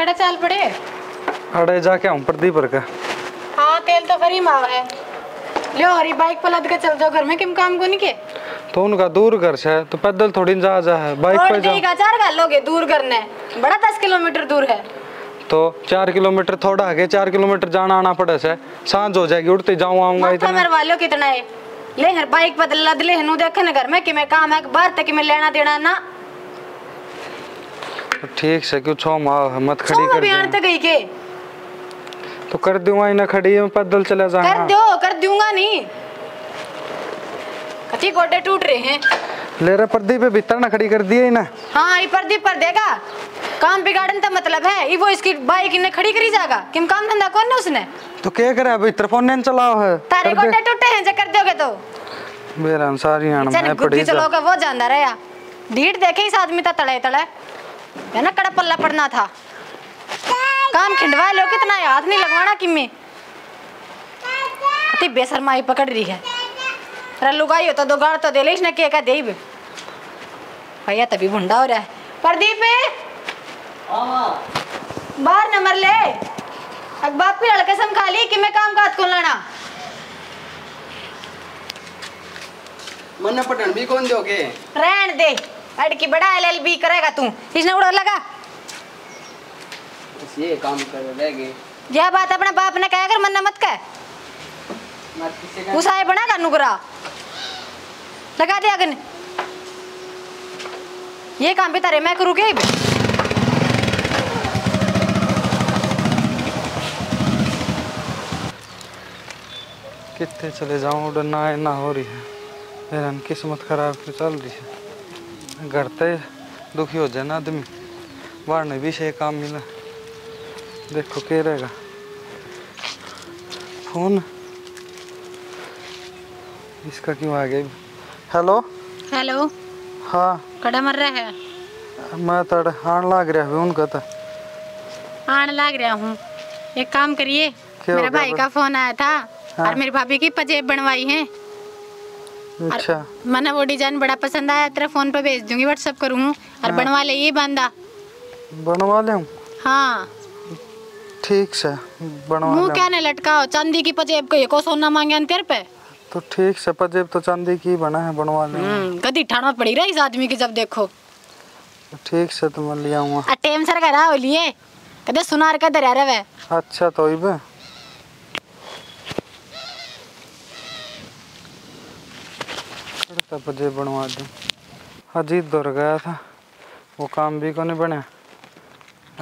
खड़े चाल पड़े अड़े जाके आऊँ प्रदीप पर का हाँ तेल तो फ्री माव है लियो हरी बाइक पर लद के चल जाओ घर में किम काम को नहीं के तो उनका दूर घर से तो पैदल थोड़ी जा जा है बाइक और पे जाओ देगा चार गालोगे दूर करने बड़ा दस किलोमीटर दूर है तो चार किलोमीटर थोड़ा है चार किलोमीटर जाना आना पड़े से साँझ हो जाएगी उठते जाऊँ आऊँगा इतना मरवा लो कितना है ले घर बाइक पर लद ले हनु देखे न घर में कि मैं काम है बाहर तक मैं लेना देना ना ठीक से क्यों छो माँ? मत खड़ी कर दे। तक गई के? तो कर दूँगा इन्हें खड़ी है मैं पैदल चला कर दो कर दूँगा नहीं। कथी गोडे टूट रहे हैं। ले रहे प्रदीप है भीतर ना खड़ी कर दिए ही ना। हाँ ये प्रदीप पर देगा। काम बिगाड़ने का मतलब है ये वो इसकी बाइक इन्हें खड़ी करी जाएगा। किम काम धंधा कौन है उसने? तो क्या करे अभी फ़ोन नहीं चलाओ है। तारे गोडे टूटे हैं जो कर दोगे तो? मेरा अंसारी आन चल मैं पड़ी चलो का वो जानदा रहा। ढीठ देखे इस आदमी तो तड़े तड़े है ना कड़ा पल्ला पड़ना था। काम खिंडवा लो कितना हाथ नहीं लगवाना किम्मे। अति बेशरमाई पकड़ रही है। अरे लुगाई हो तो दो गाड़ तो दे ले इसने क्या क्या दे भैया तभी भुंडा हो रहा है। प्रदीप! बाहर नंबर ले। अब बाप की लड़के सम खा ली कि मैं काम काज को लाना? मन्ना पटन भी कौन दोगे? रहन दे। अड़की बड़ा एलएलबी करेगा तू। इसने उड़ा लगा। ये काम कर रह गए। यह बात अपने बाप ने कहा कर मन्ना मत कह। मत किसी उसाए बना का नुकरा लगा दे अगन। ये काम भी तारे मैं करूँ के कितने चले जाऊँ उधर ना ना हो रही है। मेरा किस्मत खराब चल रही है। घर ते दुखी हो जाए ना आदमी। बाहर ने भी से काम मिला। देखो क्या रहेगा। फ़ोन। इसका क्यों आ गया? हेलो? हेलो? हाँ। कड़ा मर रहा है? मैं तड़ आन लाग रहा है उनका तो। आने लग रहा हूँ। एक काम करिए मेरे भाई का फ़ोन आया था हाँ। और मेरी भाभी की पजेब बनवाई है। अच्छा। मैंने वो डिज़ाइन बड़ा पसंद आया तेरे फ़ोन पे भेज दूँगी व्हाट्सअप करूँ। और हाँ। बनवा ले ये बंदा। बनवा ले हाँ? ठीक से बनवा मुँह क्या नहीं लटकाओ? चांदी की पजेब को को सोना मांगे न तेरे पे? तो ठीक से पजेब तो चांदी की बना है बनवा ले हम्म, गदी ठाणा पड़ी रहा इस आदमी की जब देखो। ठीक से तो मैं ले आऊँगा। टेम सर करा हो लिए। कदे सुनार का दरिया रवे। अच्छा तो ही बे करता पजे बनवा दूँ। अजीत दौर गया था। वो काम भी को नहीं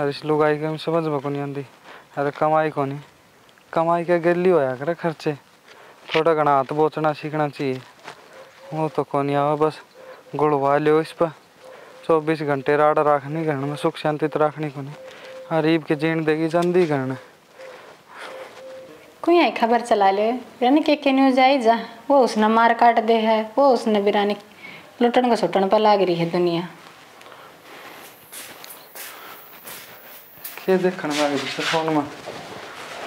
अरे इस लुगाई के समझ में को नहीं आती अरे कमाई को नहीं कमाई के गेली होया करे खर्चे। थोड़ा घना हाथ बोचना सीखना चाहिए। वो तो को नहीं आवा बस। गुड़वा लियो इस पर। चौबीस घंटे राड़ रखनी घर में सुख शांति तो रखनी को नहीं गरीब के जीण देगी चंदी करना कोई आई खबर चला ले। बिरानी के के न्यूज़ आई जा। वो उसने मार काट दे है वो उसने बिरानी लुटन का सुटन पर लाग रही है दुनिया। के देखने वाले दूसरे फ़ोन में?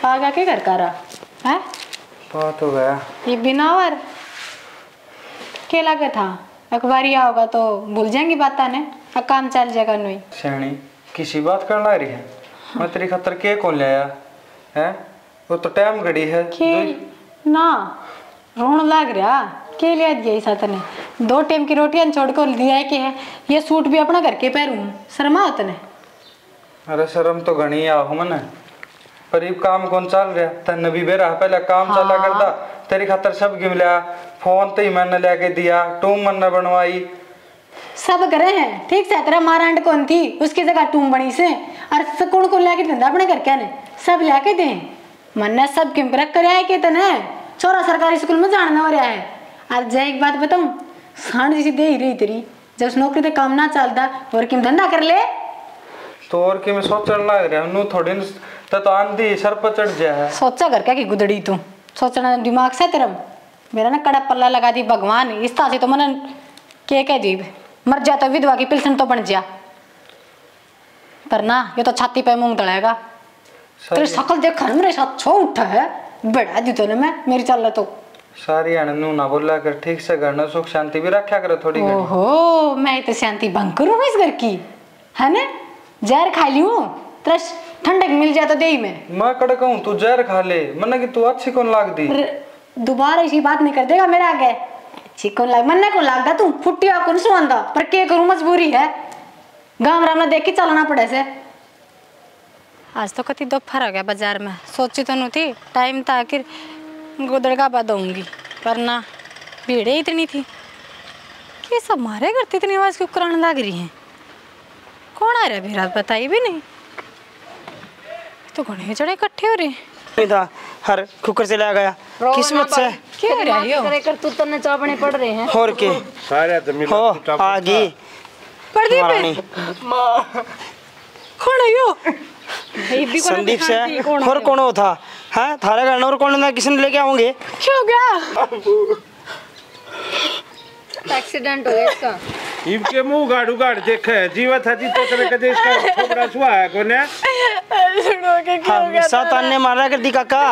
आगा के घर का रहा है? बात हो गया। ये बिनावर। के लगे था अखबारिया होगा तो भूल जाएँगी बात ने। अब काम चल जाएगा नहीं सैनी किसी बात कर ला रही है? मैं तेरी खातर के कौन ले आया? है? वो तो टाइम घड़ी है। के ना रोन लाग रहा। के लिया दिया इस ने? दो टाइम की रोटियाँ छोड़ कर दिया है कि है? ये सूट भी अपना घर के पहनूं शर्मा होता ने अरे शर्म तो घनी आ हो मने। पर ये काम कौन चल रहा तन भी बेरा पहले काम हाँ। चला। करता। तेरी खातर सब गिम लिया फ़ोन तो ही मैंने लेके दिया टूम मैंने बनवाई। सब करे हैं। ठीक से तेरा मारांड कौन थी? उसकी जगह टूम बनी से। और सकुण को लेके धंधा अपने घर क्या ने? सब लेके दे। मन्ने सब किम रख कर आए के तने छोरा सरकारी स्कूल में जानना हो रहा है। और जय एक बात बताऊँ? सांड जैसी दे ही रही तेरी। जब नौकरी ते काम ना चलता और किम धंधा कर ले? तो और कि मैं सोचने लग रहा हूँ? थोड़ी न तो तो आंधी सर पर चढ़ जाए है। सोचा कर क्या की गुदड़ी तू? सोचना दिमाग से तेरा? मेरा ना कड़ा पल्ला लगा दी भगवान इस तरह से तो मन के कह दी? मर जा तो विधवा की पिलसन तो बन जा। पर ना ये तो छाती पे मूंग तड़ेगा। तेरी शकल देख मेरे साथ छो उठा है बड़ा दी तो मैं मेरी चल तो सारी अणनू ना बोला कर ठीक से घर सुख शांति भी रखा करे थोड़ी ओहो मैं तो शांति भंग करूँ इस घर की है ना जहर खा ली हूँ तेरा ठंडक मिल जाए तो दे ही मैं मैं कड़का हूँ तू जहर खा ले मन्ना कि तू अच्छी कौन लागती र- दोबारा इसी बात नहीं कर देगा मेरे आगे चिकन लाग मन्ने को लागदा तू फुट्टिया कौन सुआंदा पर के करूँ मजबूरी है गाँव राम ने देख के चलना पड़े से आज तो कति दोपहर आ गया बाज़ार में। सोची तो नहीं थी टाइम था आखिर गोदड़ का बाद होंगी पर ना भीड़ ही इतनी थी। कि सब मारे करती इतनी आवाज़ क्यों कराने लग रही हैं? कौन आ रहा है भीरा बताई भी नहीं। तो घने जड़े इकट्ठे हो रहे हैं। नहीं था हर कुकर से लाया गया। किस्मत से। क्या हो रहा है? कर तू तन्ने चावने पड़ रहे हैं। और के? सारे तो मिला हो आ गई प्रदीप महारानी कौन है यो? संदीप से और कौन हो था? हाँ थारा घर और कौन ना किसी ने लेके आओगे? क्या हो गया एक्सीडेंट हो गया इसका इनके मुँह गाड़ू गाड़ देखे है जीवत है जीते करे कदे इसका छोकरा सुआ है कोने सुनो के क्या हो गया हाँ सात अन्य मारा कर दी काका।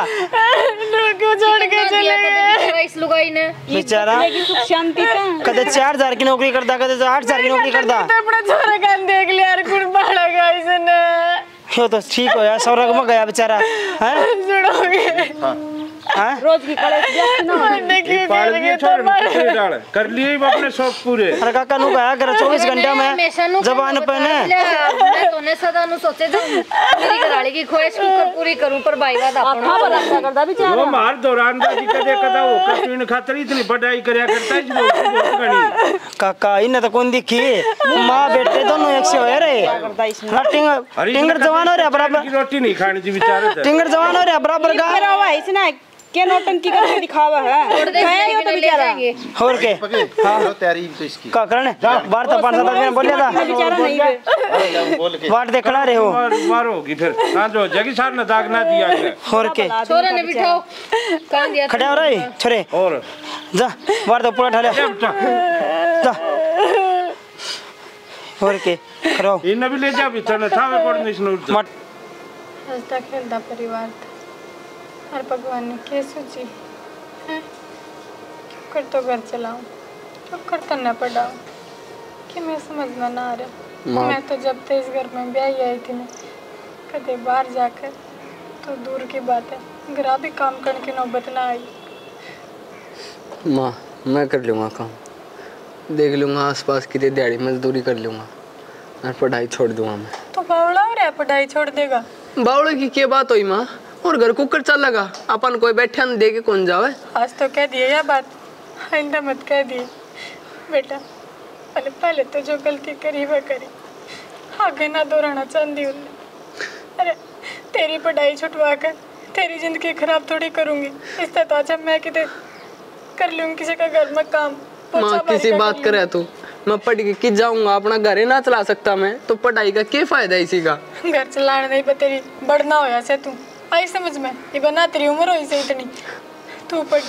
क्यों छोड़ के चले गए। इस लुगाई ने? बेचारा। लेकिन सुख शांति कदे चार हज़ार की नौकरी करता कदे आठ हज़ार की नौकरी करता तो अपना छोरा कान देख लिया यार कुड़ पड़ा गया इसने यो तो ठीक हो यार सौरभ में गया बेचारा हैं। हाँ? मैंने क्यों पाल कर कर लिए ही अपने शौक पूरे। अरे काका नु गया कर चौबीस घंटे में जबान तोने सदा नु सोचे जाऊँ। मेरी की ख्वाहिश पूरी करूँ पर भाई बात अपना बराबर करदा भी वो मार दौरान दादी कदे कदा हो कपीन खातर इतनी बढ़ाई करया करता है जो काका इन्हें तो कौन दिखी? माँ बेटे दोनों एक से हो रहे टिंगर जवान हो रहा बराबर। रोटी नहीं खानी थी बेचारे टिंगर जवान हो रहा बराबर का इसने। क्या नौटंकी करके दिखावा है? गया तो बेचारा। और के हाँ। तैयारी तो इसकी। का करने बाहर तो पाँच सात आदमी ने बोलिया था बेचारा नहीं है। बोल के वाट देखना रहे हो। मार मारो होगी फिर। हाँ जो जगी सार ने दाग ना दिया और के छोरा ने बिठाओ। कान दिया खड़े हो रहे? छोरे। और? जा बाहर तो पूरा ढाले। जा। और के करो इन भी ले जा भीतर ने ठावे पड़ने इसने मत। हंसता खेलता परिवार था। हर भगवान ने क्या सोची हैं? तो घर चलाऊं? क्यों कर तो न पढ़ाऊं? कि मैं समझ में ना आ रहा? मैं। तो जब इस घर में ब्याह आई थी ना कदे बाहर जाकर तो दूर की बात है। घर भी काम करने की नौबत ना आई। माँ मैं कर लूँगा काम। देख लूँगा आसपास की दे दिहाड़ी मजदूरी कर लूँगा। और पढ़ाई छोड़ दूँगा मैं। तो बावड़ा हो रहा है पढ़ाई छोड़ देगा? बावड़े की क्या बात हुई माँ? और घर कुकर चल लगा। अपन कोई बैठा न दे के कौन जावे। आज तो कह दिए यह बात। आइंदा मत कह दिए। बेटा पहले पहले तो जो गलती करी वह करी। आगे ना दोहराना चाहती उन्हें अरे तेरी पढ़ाई छुटवा कर तेरी ज़िंदगी खराब थोड़ी करूँगी। इससे तो अच्छा मैं कितने कर लूँगी किसी का घर में काम? माँ किसी बात कर तू। मैं पढ़ के किस जाऊँगा? अपना घर ही ना चला सकता मैं। तो पढ़ाई का क्या फ़ायदा इसी का? घर चलाने नहीं पर तेरी बढ़ना होया से तू। आई समझ में। ये बना तेरी उम्र हुई से इतनी। तू पढ़।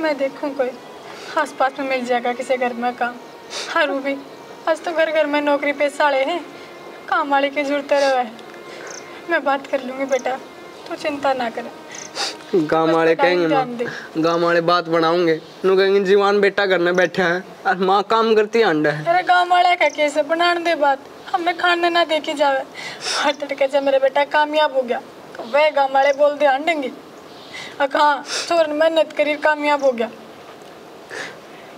मैं देखूँ कोई। आसपास में मिल जाएगा किसी घर में काम। हाँ रूबी आज तो घर घर में नौकरी पे साले हैं। काम वाले की ज़रूरत रहे। मैं बात कर लूँगी बेटा। तू चिंता ना कर। गाँव वाले कहेंगे माँ गाँव वाले बात बनाऊँगे। नु कहेंगे जीवान बेटा घर में बैठे हैं। और माँ काम करती है अंडा है। अरे गाँव वाले का कैसे बनाने दे बात। हमें खाने ना देखी जावे। हर तरीके से मेरा बेटा कामयाब हो गया। तो वह गाँव वाले बोल दे अंडेंगे और कहाँ मेहनत करी कामयाब हो गया।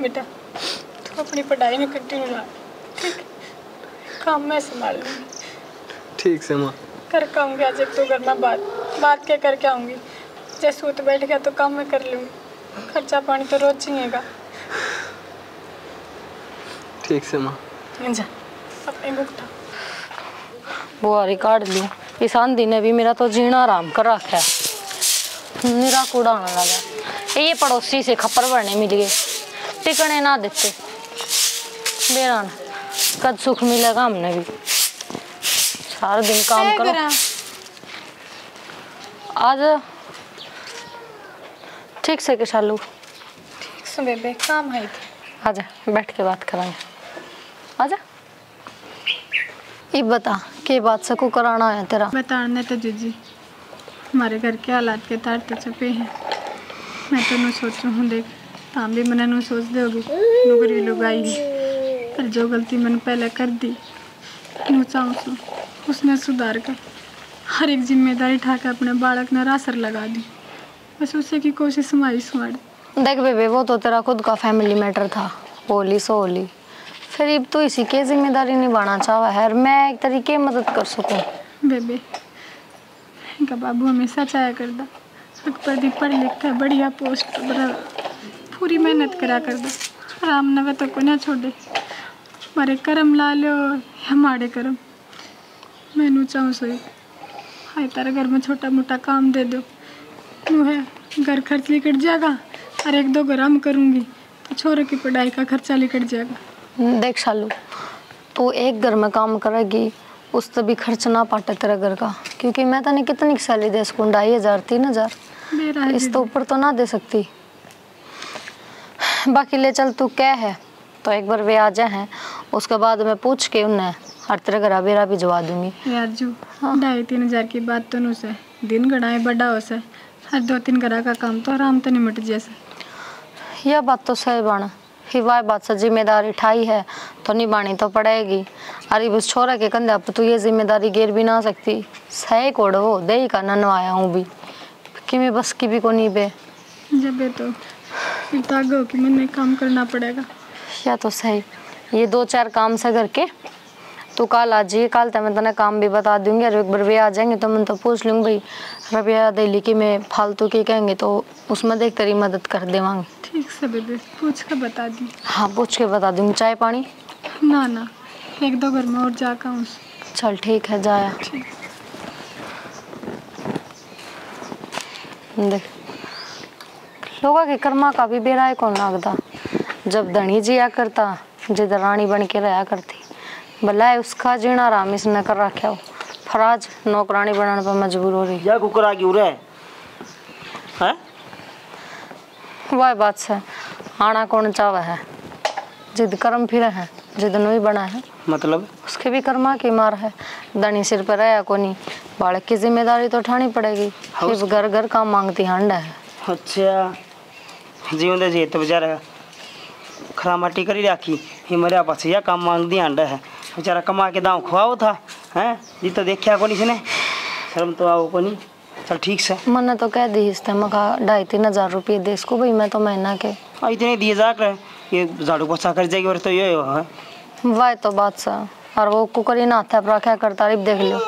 बेटा तू अपनी पढ़ाई में कंटिन्यू रहा ठीक? काम मैं संभाल लूँगी। ठीक से माँ। करके आऊँगी आज घर में बात बात क्या करके आऊँगी। जैसे सूत बैठ गया तो काम मैं कर लूँगी। खर्चा पानी तो रोज चाहिएगा ठीक से माँ। जा अपनी बुक उठा। बुआरी काट लूँ। इस आंधी ने भी मेरा तो जीना आराम कर रखा है। मेरा कूड़ा आने लगा। ये पड़ोसी से खप्पर भरने मिल गए। टिकने ना देते बेरान कद सुख मिलेगा हमने भी। सारा दिन काम करो। आज ठीक से के चालू सुन बेबे काम है आजा बैठ के बात करेंगे आजा। ये बता के बात से को कराना है तेरा? बताने तो जीजी हमारे घर के हालात के तार तो छपे हैं। मैं तो नू सोचू हूँ देख ताम भी मैंने नू सोच दे होगी नौकरी लुगाई है। पर जो गलती मैंने पहले कर दी नू चाहूँ सू उसने सुधार कर हर एक ज़िम्मेदारी ठा के अपने बालक ने रासर लगा दी। बस उसे की कोशिश हमारी सुमार देख बेबे वो तो तेरा खुद का फैमिली मैटर था होली सो होली फिर अब तो इसी की ज़िम्मेदारी निभाना चाहा है मैं एक तरीके मदद कर सकूँ? बेबे, इनका बाबू हमेशा चाया करदा। अकबर दी पढ़ लिख के बढ़िया पोस्ट पर पूरी मेहनत करा करदा। राम नवे तो को ना छोड़े। मारे करम ला लो हमारे करम। मैनू चाहूँ सोई। हाय तारा घर में छोटा मोटा काम दे दो नू है, घर खर्च निकट जाएगा, और एक दो ग्राम करूँगी। तो छोरे की पढ़ाई का खर्चा निकट जाएगा। देख शालू तू एक घर में काम करेगी उस तभी खर्च ना पाटे तेरे घर का। क्योंकि मैं तने कितनी सैलरी दे सकूँ? ढाई हज़ार तीन हज़ार? इस तो ऊपर तो ना दे सकती। बाकी ले चल तू क्या है तो एक बार वे आ जाए हैं उसके बाद मैं पूछ के उन्हें हर तेरे घर बेरा भिजवा दूँगी। राजू ढाई तीन हज़ार की बात तो नुसे दिन गड़ाए बड़ा हो से। हर दो तीन घरा का काम तो आराम तो निमट जैसे यह बात तो सही बाण ही वह बात से ज़िम्मेदारी उठाई है तो निभानी तो पड़ेगी अरे उस छोरा के कंधे पर तू ये ज़िम्मेदारी गिर भी ना सकती सही कोड वो दे ही का ननवाया हूँ भी कि मैं बस की भी को नहीं बे जब तो फिर तो आगे हो कि मैंने काम करना पड़ेगा या तो सही ये दो चार काम से करके तू कल आ जाइए कल तक मैं तेने काम भी बता दूँगी। और एक बार वे आ जाएँगे तो मैं तो पूछ लूँगी। भाई रुपया दिल्ली की मैं फालतू की कहेंगे तो उसमें देख तेरी मदद कर देवांगे। ठीक से बेबे पूछ कर बता दी। हाँ पूछ के बता दूँगी। चाय पानी? ना ना एक दो घर में और जाकर हूँ चल ठीक है जाया देख लोगा के कर्मा का भी बेरा कौन लागता जब धनी जिया करता जिद रानी बन के रहा करती। भला है उसका जीना राम इसने कर रखा हो। फराज नौकरानी बनाने पर मजबूर हो रही। या कुकर आ क्यों रहा है? वह बात से आना कौन चावा है? जिद कर्म फिर है जिद नहीं बना है। मतलब? उसके भी कर्मा की मार है। दनी सिर पर रहा कोनी बालक की ज़िम्मेदारी तो उठानी पड़ेगी। फिर घर घर काम मांगती हंड है। अच्छा। जीवन दे जी तो बेचारा खरा माटी करी राखी ही मरिया पास या काम मांग दी है। बेचारा कमा के दाव खुआओ था हैं? जी तो देखा को नहीं इसने। शर्म तो आओ को नहीं चल ठीक से। मैंने तो कह दी इसने मखा ढाई तीन हज़ार रुपये दे इसको भाई मैं तो महीना के। और इतने दिए जा कर ये झाड़ू पोछा कर जाएगी और तो ये है वह तो बात सा। और वो कुकर ही ना था पर क्या करता रिप देख लो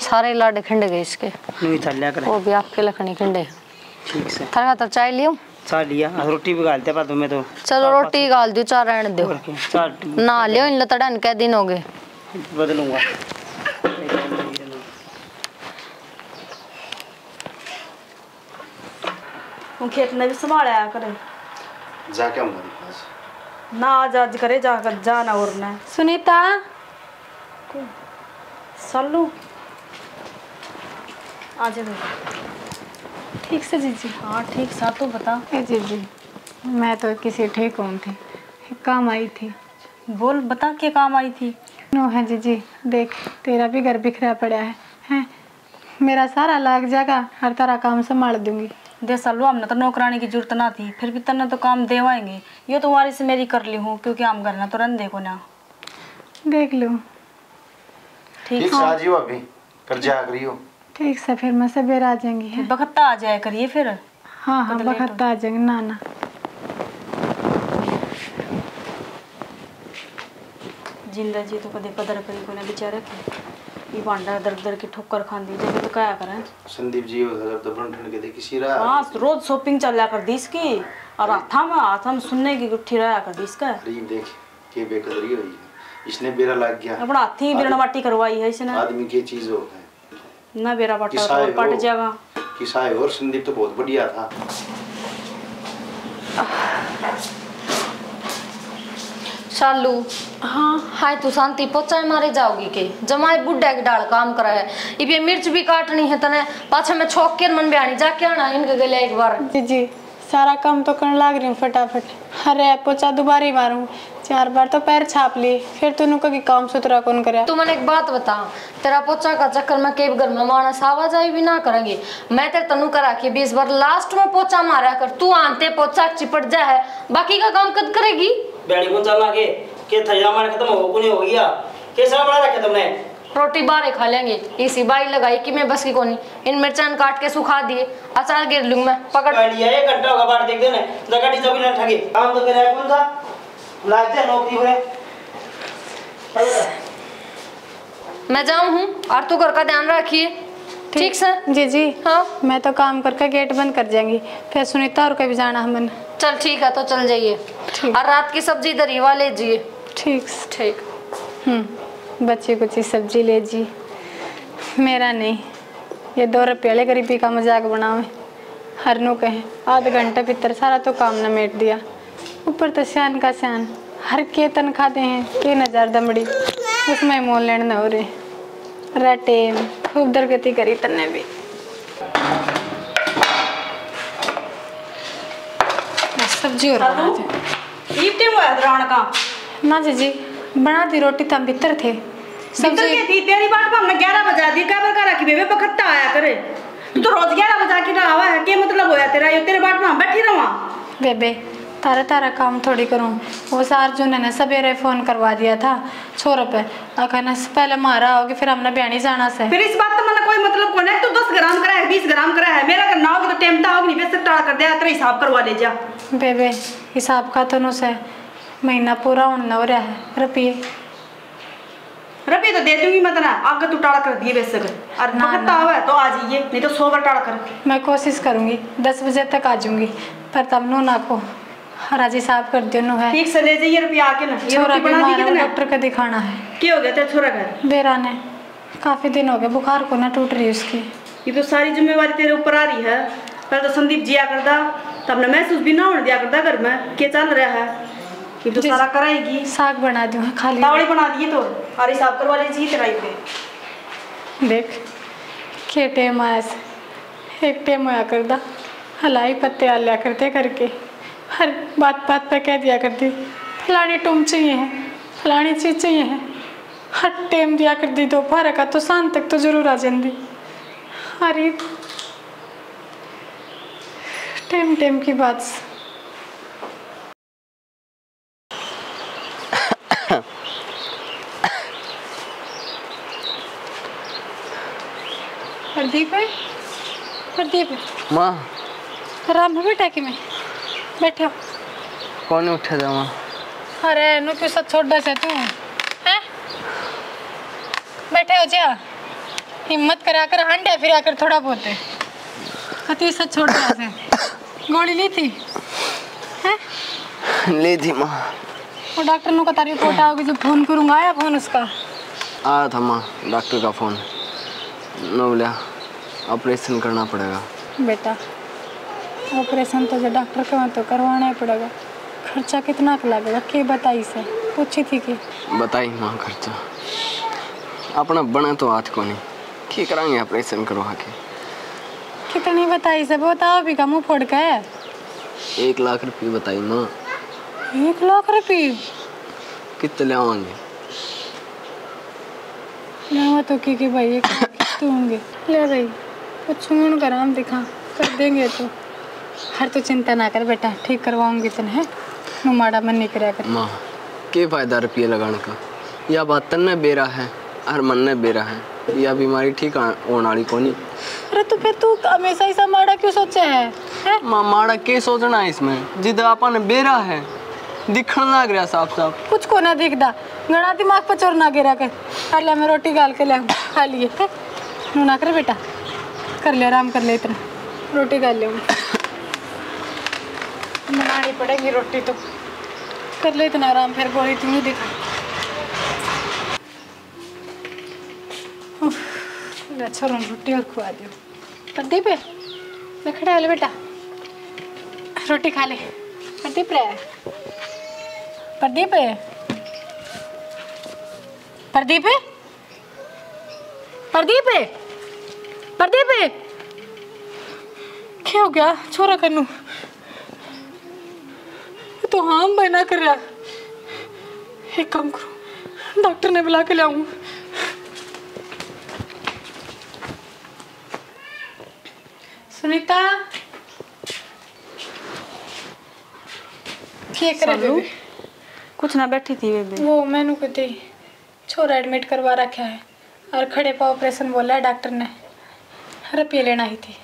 सारे लाडे खिंड गए इसके। नहीं चल लिया कर। वो भी आपके लखनी खिंडे। ठीक से। थरका तो चाय लियो? चाल लिया। और रोटी भी गालते पा तुम्हें तो। चलो रोटी गाल दियो चार रहने दो ना लियो इन लतड़न कै दिन हो गए? बदलूँगा। वो खेत में भी संभाला करे। जा क्या हमारे पास? ना आज आज करे जाकर जाना और ना। सुनीता? सल्लू आज दे ठीक से जीजी हाँ ठीक सा तू बता। ए जीजी मैं तो किसी ठीक हूँ थी काम आई थी। बोल बता क्या काम आई थी। नो है जीजी देख तेरा भी घर बिखरा पड़ा है हैं? मेरा सारा लाग जाएगा हर तरह काम संभाल दूँगी। दे सल्लू हमने तो नौकरानी की ज़रूरत ना थी फिर भी तन्ने तो काम देवाएँगे ये तो वारी से मेरी कर ली हूँ क्योंकि हम घर ना तो रन देखो ना। देख लो। ठीक जियो अभी कर जा करियो ठीक से फिर मैं सवेरे आ जाएँगी है? बखत्ता आ जाया करिए फिर। हाँ हाँ बखत आ जाएँगे ना ना ज़िंदा जी तो कदे कदर करी को ना बेचारे की। ये भांडा दर दर की ठोकर खांदी जब तो क्या करें। संदीप जी उधर तो बन ठन के देखी सिरा हाँ रोज शॉपिंग चल कर दी इसकी और हाथा में हाथा में सुनने की गुट्ठी रहा कर दी इसका। अरे देख के बेकदरी हुई इसने बेरा लग गया। अपना हाथी बिरना करवाई है इसने। आदमी की चीज़ हो है ना बेरा बाटा और पट वो? जाएगा किसा है और संदीप तो बहुत बढ़िया था। शालू। हाँ। हाय तू शांति पोचाए मारे जाओगी के? जमाए बुड्ढा के डाल काम करा है। इब मिर्च भी काटनी है तने। पाछे में छोक के मन ब्याणी जाके आना इनके गले एक बार। जीजी सारा काम तो करने लग रही हूँ फटाफट। अरे पोचा दोबारा ही मारूँ। चार बार तो पैर छाप ली फिर तूने कभी काम सुथरा कौन करे? तू मैंने एक बात बता तेरा पोचा का चक्कर में केब घर में मानस आवाजाही भी ना करेंगे। मैं तेरे तनु करा के बीस बार लास्ट में पोचा मारा कर तू आनते पोचा चिपट जा है बाकी का काम कद करेगी? बैड़ी को चल आगे? के थैला मार खत्म हो को नहीं हो गया। कैसा बना रखा तुमने? रोटी बारे खा लेंगे इसी बाई लगाई कि मैं बस की कोनी। इन मिर्चान काट के सुखा दिए अचार गिर लूँ मैं पकड़। लिया एक घंटा होगा बाहर देख देना जगह टी सभी ना ठगे। काम तो करे कौन था लाग नौकरी में मैं जाऊँ हूँ और तू घर का ध्यान रखिए। ठीक। से जी जी। हाँ। मैं तो काम करके गेट बंद कर जाएँगी फिर सुनीता और कभी जाना हमन। चल ठीक है तो चल जाइए। और रात की सब्ज़ी इधर ही वाले लीजिए ठीक ठीक। हम्म बच्चे कुछ ही सब्ज़ी ले जी मेरा नहीं ये दो रुपये गरीबी का मज़ाक बनावे हर नु कहे आध घंटे भीतर सारा तो काम न मेट दिया। ऊपर तो सियान का सियान हर के तनखा दे हैं तीन हज़ार दमड़ी। उसमें मोल लेने न हो रहे रटे खूब दरगति करी तन्ने भी। सब्ज़ी और ईप हुआ द्रावण का। ना जी जी बना दी रोटी तम भीतर थे। सब्ज़ी के थी तेरी बात पर हमने 11 बजा दी का बरका रखी बेबे बखत्ता आया करे। तू तो रोज 11 बजा के डावा है के मतलब होया तेरा? ये तेरे बाट में बैठी रहा। बेबे तारा तारा काम थोड़ी करूँ। वो सार जो ने सवेरे फ़ोन करवा दिया था सौ रुपये कहना पहले मारा होगी फिर हमने बयानी जाना से। फिर इस बात का मतलब कोई मतलब कौन है? तू 10 ग्राम करा है 20 ग्राम करा है मेरा करना होगी तो टेमता होगी नहीं बेस टाड़ा कर दे तेरा हिसाब करवा ले जा। बेबे हिसाब का तो नु से महीना पूरा होने हो रहा है रुपये। रुपये तो दे दूँगी मैं तना आगे तू टाड़ा कर दिए बेस और ना, हुआ है तो आ जाइए नहीं तो सौ बार टाड़ा कर। मैं कोशिश करूँगी दस बजे तक आ जाऊँगी पर तब नु ना को हराजी हिसाब कर दियो नु है ठीक से ले जाइए रुपया आके ना ये छोरा बना दी कितने? डॉक्टर को दिखाना है। क्या हो गया तेरे छोरा का? बेरा ने काफ़ी दिन हो गए बुखार को ना टूट रही उसकी। ये तो सारी जिम्मेवारी तेरे ऊपर आ रही है। पहले तो संदीप जिया करता तब ने महसूस भी ना होने दिया करता घर में क्या चल रहा है? ये तो सारा कराएगी। साग बना दूँ खाली। तावड़ी बना दिए तो और हिसाब करवा लीजिए तेरा ही पे देख के टेम आया एक टेम होया करदा हलाई पत्ते आ लिया करते करके। हर बात बात पर कह दिया करती। फलानी टूम चाहिए है फलानी चीज़ चाहिए है। हर टेम दिया कर दी दोपहर का तो शाम तक तो ज़रूर आ जाती अरे टेम टेम की बात। प्रदीप है? प्रदीप। माँ। राम है बेटा कि मैं? बैठा। कौन उठे जा माँ अरे नु क्यों सब छोड़ दे से तू। हैं? बैठे हो जा। हिम्मत करा कर हंडे फिरा कर थोड़ा बहुत। है कति सब छोड़ दे से। गोली ली थी? हैं? ले थी माँ। वो डॉक्टर नु कता रिपोर्ट आओगी जब फ़ोन करूँगा आया फ़ोन उसका? आया था माँ डॉक्टर का फ़ोन। नो बोला ऑपरेशन करना पड़ेगा। बेटा। ऑपरेशन तो जो डॉक्टर के वहाँ तो करवाना ही पड़ेगा खर्चा कितना का लगेगा के बताई से पूछी थी कि बताई माँ खर्चा अपना बना तो हाथ को नहीं की कराएँगे ऑपरेशन करवा के कितनी बताई से बताओ भी का मुँह फोड़ के एक लाख रुपये बताई माँ एक लाख रुपये कितने ले आएँगे लेवा तो की कि भाई एक तू होंगे ले भाई पूछूँगी उनका नाम दिखा कर देंगे तो हर तो चिंता ना कर बेटा ठीक करवाऊँगी तने है नु माड़ा मन नहीं करया कर। माँ के फ़ायदा रुपये लगाने का? या बात तन्ने बेरा है हर मन ने बेरा है या बीमारी ठीक होने वाली कोनी? अरे तो फिर तू हमेशा ऐसा माड़ा क्यों सोचे है? हैं? माँ माड़ा के सोचना है इसमें? जिद अपन बेरा है दिखण लग रहा साफ़ साफ़ कुछ को ना दिखदा। गणा दिमाग पर चोर ना गिरा कर। मैं रोटी गाल के ले खा लिए? नु ना कर बेटा। कर ले आराम कर ले इतना। रोटी गाल ले पड़ेगी रोटी तो। कर ले इतना आराम फिर गोली तुम ही दिखा। उफ, ले रोटी और खुआ दियो प्रदीप ले खड़े हो बेटा। रोटी खा ले। प्रदीप रे। प्रदीप। प्रदीप। प्रदीप। प्रदीप। क्या हो गया? छोरा कन्नू। ये तो हाँ बना कर रहा। है एक काम करो डॉक्टर ने बुला के लाऊं सुनीता क्या कर रहे कुछ ना बैठी थी बेबे। वो मैनू कहते छोरा एडमिट करवा रखा है और खड़े पर ऑपरेशन बोला है डॉक्टर ने रुपये लेना ही थी।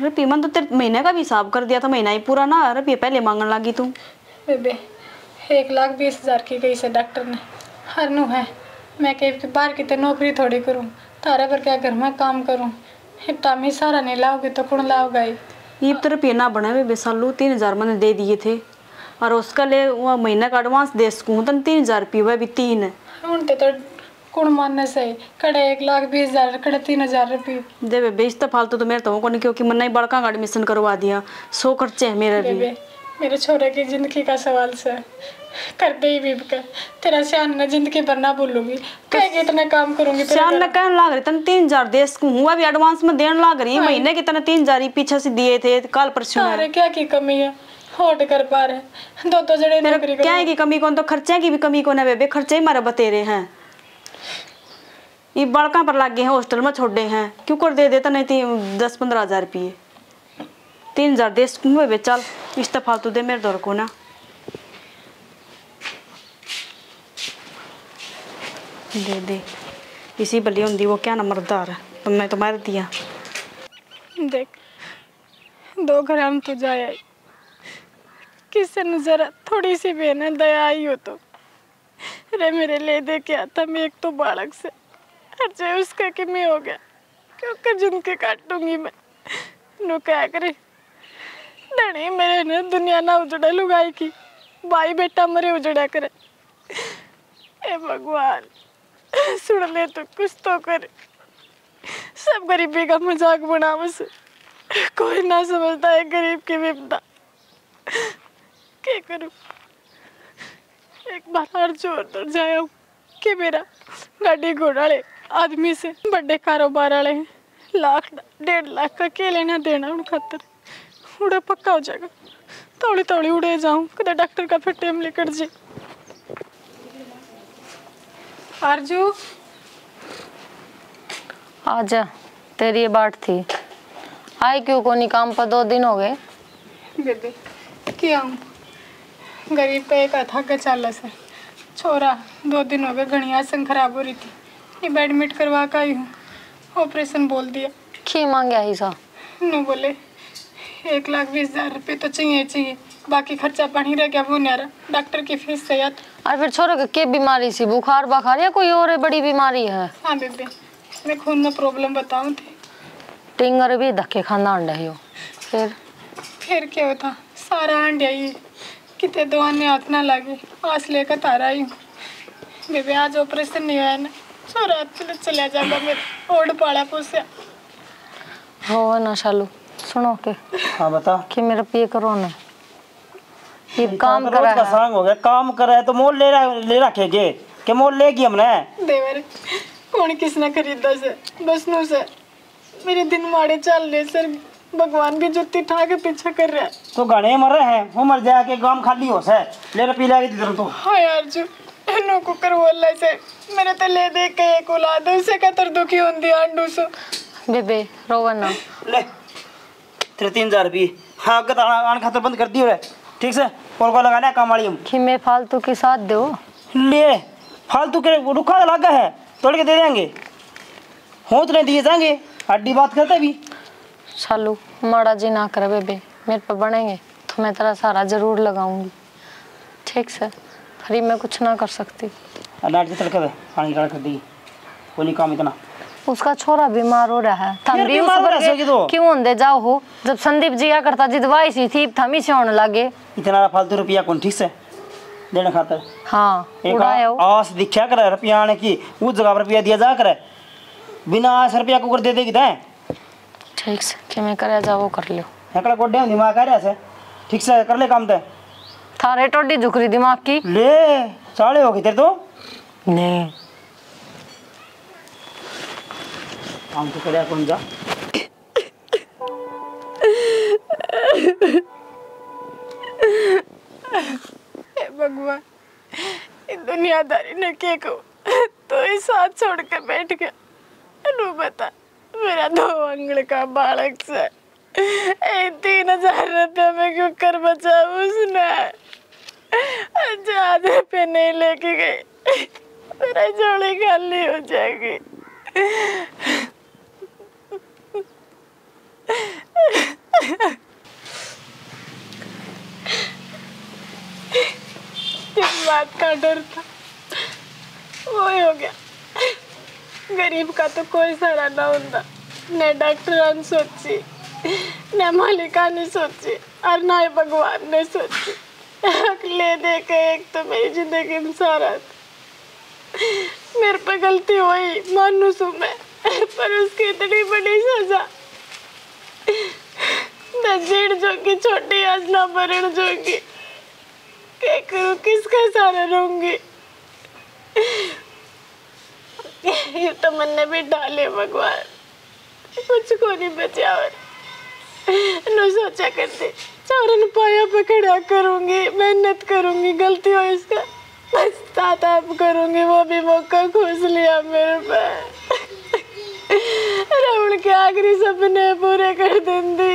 रुपये मन तो तेरे महीने का भी हिसाब कर दिया था महीना ही पूरा ना रुपये पहले मांगने लगी तू। बेबे एक लाख बीस हज़ार की गई से डॉक्टर ने। हर नु है। मैं कहीं बाहर की तो नौकरी थोड़ी करूँ तारे पर क्या घर में काम करूँ? इतना में सारा नहीं लाओगे तो कौन लाओगा ये तो रुपये ना बने वे बेसालू तीन हज़ार मैंने दे दिए थे। और उसका ले वो महीने का एडवांस दे सकूँ तो तीन हज़ार रुपये वह भी तीन। है उनते तो कौन मानने से कड़े एक लाख बीस हज़ार कड़े तीन हज़ार रुपये। दे बे बेचता फालतू तो मेरे तो को नहीं क्योंकि मैंने बड़का का एडमिशन करवा दिया। सौ खर्चे है मेरे भी। बेबे मेरे छोरे की ज़िंदगी का सवाल से। कर दे ही बीब का। तेरा श्यान ने ज़िंदगी भर ना भूलूँगी। कह के इतना काम करूँगी घर। ने कहने लाग रही तन तीन हज़ार दे सकूँ? हुआ भी एडवांस में देने लाग रही महीने के तने तीन हज़ार ही पीछे से दिए थे कल परसों। सारे क्या की कमी है? होट कर पा रहे दो दो जड़े नौकरी क्या है की कमी कौन? तो खर्चे की भी कमी कौन है बेबे? खर्चे ही मारे बतेरे हैं। ये बड़का पर लग गए हैं हॉस्टल में छोड़े हैं। क्यों कर दे देता नहीं दस पंद्रह हज़ार रुपये? तीन हज़ार दे सकूँ बेबे? चल। इस फालतू दे मेरे दौर को ना दे दे इसी बल्ली होंगी वो क्या नंबर दार है तो मैं तो मार दिया देख दो घर हम तो जाए किससे न जरा थोड़ी सी भी है ना दया आई हो तो रे मेरे ले दे के आता मैं एक तो बालक से हर जाए उसका कि मैं हो गया क्यों कर जिनके काटूँगी मैं नु करे धनी मेरे ने दुनिया ना उजड़े लुगाई की। भाई बेटा मरे उजड़ा करे। ए भगवान, सुन ले तो कुछ तो करे। सब गरीबी का मज़ाक बना बस कोई ना समझता है गरीब की विपदा। क्या करूँ? एक बार और ज़ोर तर जाया हूँ कि मेरा गाड़ी घोड़ा आदमी से बड़े कारोबार वाले लाख, डेढ़ लाख का के लेना देना उन खातर। उड़ा पक्का हो जाएगा। तौड़ी तौड़ी उड़े जाऊँ कदे डॉक्टर का फिर टेम लेकर जी। आरज़ू? आजा तेरी ये बात थी। आई क्यों को नहीं काम पर दो दिन हो गए? बेबे क्या? हूँ गरीब पे एक था के चाल से छोरा दो दिन हो गए घड़िया संग खराब हो रही थी। ये एडमिट करवा का आई हूँ। ऑपरेशन बोल दिया। की मांगे ही सा? नो बोले। एक लाख बीस हज़ार रुपये तो चाहिए चाहिए। बाकी खर्चा पानी रह गया वो न्यारा डॉक्टर की फ़ीस से याद। और फिर छोरो के के बीमारी सी बुखार बखार या कोई और बड़ी बीमारी है? हाँ बेबे मैं खून में प्रॉब्लम बताऊँ थी। टिंगर भी धक्के खाना अंडा ही हो फिर? फिर क्या होता? सारा अंडिया ही। कितने दवाने हाथ ना लगे। आस लेकर तारा हूँ बेबे आज ऑपरेशन नहीं हुआ है ना? छोरा चले चला जाएगा मेरे ओढ़ पाड़ा पोसा हो ना शालू। सुनो के। हाँ बता। कि मेरा पे करो ना। ये काम करा का है। सांग हो गया। काम कर रहा है तो मोल ले रहा ले रखेगे। के के मोल लेगी हमने? देवर कौन किसने खरीदा से? बस नु से। मेरे दिन माड़े चल रहे सर। भगवान भी जुत्ती ठा के पीछा कर रहा है। तो घने मर रहे हैं? वो मर जाके गाँव खाली हो से। ले रहा पी लागे इधर तो। हाँ यार जो नो कुकर बोल रहा से। मेरे तो ले दे के एक औलाद उसे का तर दुखी होंदी आंडू सो? बेबे रोवन ना। ले। तीन हज़ार रुपये। हाँ अगर आन खातर बंद कर दियो रे ठीक से? और को लगाना है काम वाली? कि मैं फालतू के साथ दो। ले फालतू के रुखा लगा है तोड़ के दे देंगे। हो तो नहीं दिए जाएँगे। हड्डी बात करते भी। शालू माड़ा जी ना करे बेबे मेरे पर बनेंगे तो मैं तेरा सारा ज़रूर लगाऊँगी। ठीक से? फिर मैं कुछ ना कर सकती। डांट के तड़के पानी कर दी। कोई नहीं काम इतना। उसका छोरा बीमार हो रहा है। थम भी उस हो पर है, तो। क्यों होंदे जाओ हो? जब संदीप जिया करता जी दवाई सी थी थमी से होने लगे। इतना फालतू रुपया कौन ठीक से देने खातर? हाँ उड़ाया आस दिखा करे रुपया आने की उस जगह पर रुपया दिया जा करे। बिना आस रुपया को कर दे देगी तैं? ठीक से कि मैं करे जाओ कर लियो। एकड़ा गोड्डे दिमाग आ रहा से ठीक से कर ले काम ते। थारे टोडी झुकरी दिमाग की। ले साले हो गई तेरे तो। नहीं करे कौन जा. हे भगवान दुनियादारी ने के को तो ही साथ छोड़ के बैठ गया. रू बता, मेरा दो अंगड़ का बालक से तीन हज़ार रुपये में क्यों कर बचा उसने? हज़ार पे नहीं लेके गई। मेरा जोड़ी खाली हो जाएगी। जिस बात का डर था। वो ही हो गया। गरीब का तो कोई सहारा ना होता। न डॉक्टर ने सोची, न मालिका ने सोची, और ना ही भगवान ने सोची। ले दे के एक तो मेरी ज़िंदगी में सहारा था। मेरे पे गलती हुई, मानू सू मैं, पर उसकी इतनी बड़ी सजा जीण जोगी, छोटी आज ना भरण जोगी। क्या करूँ? किसका सहारा रहूँगी ये तो मन ने भी डाले भगवान। कुछ को नहीं बचा और नो सोचा करते। चौरन पाया पे खड़ा करूँगी, मेहनत करूँगी, गलती हो इसका। पछताताप करूँगी, वो भी मौका खोज लिया मेरे पे रावण के आखिरी सपने पूरे कर देंदी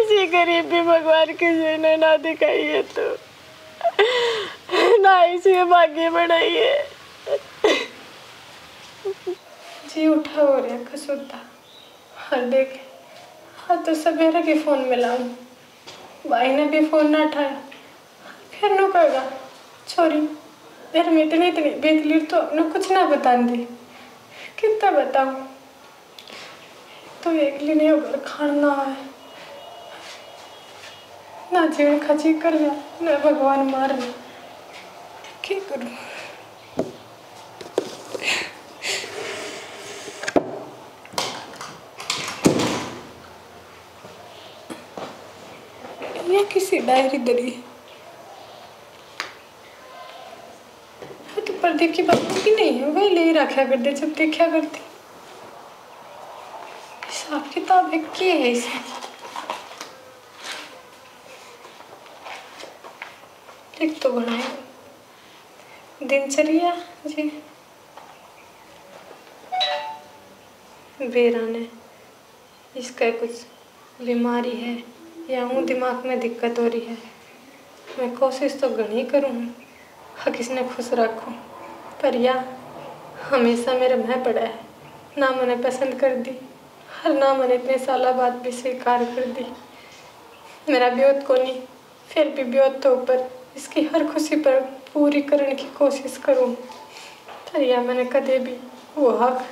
इसी गरीब भगवान किसी ने ना दिखाई है तो ना इसी भाग्य बढ़ाई है जी उठा हो रहा कसुद्धा हाँ देख हाँ तो सवेरे के फ़ोन मिलाऊं भाई ने भी फ़ोन ना उठाया फिर नो कहेगा छोरी मेरे में इतनी इतनी बेतली तो अपने कुछ ना बता दी कितना बताऊँ? तो एकली नहीं होकर खाना है। ना जीवन खची कर लिया ना भगवान मार लिया क्या करूँ? किसी डायरी दरी तो की बात की नहीं है, वही ले रखा करते जब देखा करती। हिसाब किताब है क्या है इसमें लिख तो बनाए दिनचर्या, जी। बेरा ने इसका कुछ बीमारी है या हूँ दिमाग में दिक्कत हो रही है, मैं कोशिश तो घनी करूँ हर किसी ने खुश रखूँ। पर या, हमेशा मेरे में पड़ा है। ना मैंने पसंद कर दी। हर ना मैंने इतने साल बाद भी स्वीकार कर दी। मेरा ब्योत को नहीं, फिर भी ब्योत तो ऊपर इसकी हर खुशी पर पूरी करने की कोशिश करूँ। पर या मैंने कदे भी वो हक,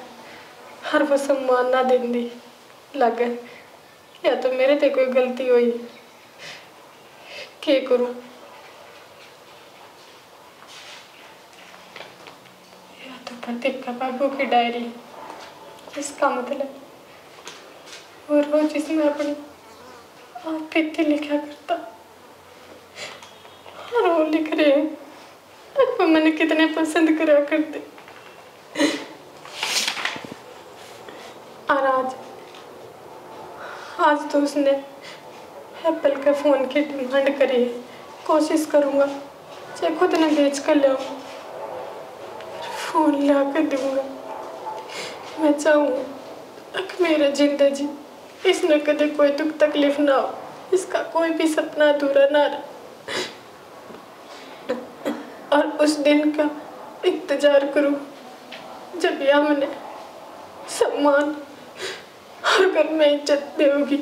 हर वो सम्मान ना देंदी लगे या तो मेरे ते कोई गलती हुई। के करूँ? तो बाबू की डायरी इसका मतलब वो रोज इसमें अपनी आप लिखा करता, और वो लिख रहे हैं वो मैंने कितने पसंद करा करते। और आज आज तो उसने एप्पल के फ़ोन की डिमांड करी कोशिश करूँगा, चाहे खुद न बेच कर ले फ़ोन ला कर दूँगा। मैं चाहूँ मेरा ज़िंदा जी इसने कदे कोई दुख तकलीफ़ ना हो। इसका कोई भी सपना अधूरा ना रहे। और उस दिन का इंतज़ार करूँ, जब यह मैंने सम्मान और घर में इज़्ज़त देगी